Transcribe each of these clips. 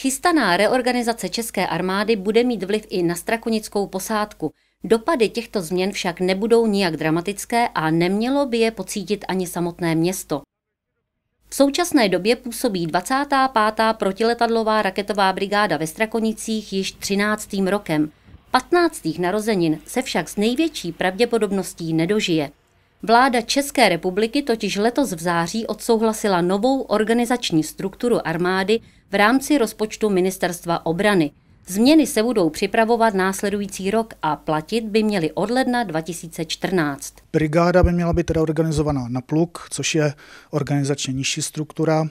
Chystaná reorganizace české armády bude mít vliv i na strakonickou posádku. Dopady těchto změn však nebudou nijak dramatické a nemělo by je pocítit ani samotné město. V současné době působí 25. protiletadlová raketová brigáda ve Strakonicích již 13. rokem. 15. narozenin se však s největší pravděpodobností nedožije. Vláda České republiky totiž letos v září odsouhlasila novou organizační strukturu armády v rámci rozpočtu Ministerstva obrany. Změny se budou připravovat následující rok a platit by měly od ledna 2014. Brigáda by měla být teda organizovaná na pluk, což je organizačně nižší struktura,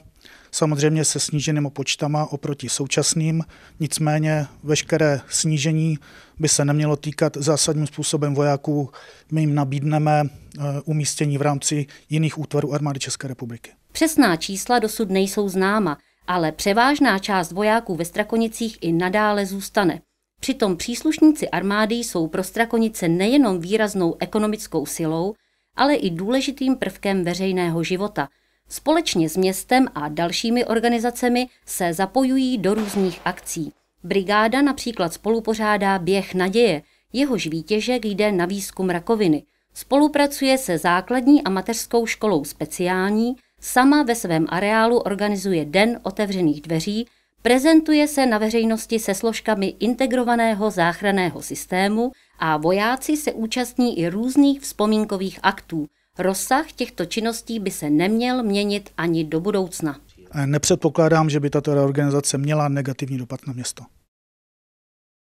samozřejmě se sníženými počtama oproti současným, nicméně veškeré snížení by se nemělo týkat zásadním způsobem vojáků. My jim nabídneme eh, umístění v rámci jiných útvarů armády České republiky. Přesná čísla dosud nejsou známa, ale převážná část vojáků ve Strakonicích i nadále zůstane. Přitom příslušníci armády jsou pro Strakonice nejenom výraznou ekonomickou silou, ale i důležitým prvkem veřejného života – Společně s městem a dalšími organizacemi se zapojují do různých akcí. Brigáda například spolupořádá Běh naděje, jehož výtěžek jde na výzkum rakoviny. Spolupracuje se základní a mateřskou školou speciální, sama ve svém areálu organizuje Den otevřených dveří, prezentuje se na veřejnosti se složkami integrovaného záchranného systému a vojáci se účastní i různých vzpomínkových aktů – Rozsah těchto činností by se neměl měnit ani do budoucna. Nepředpokládám, že by tato reorganizace měla negativní dopad na město.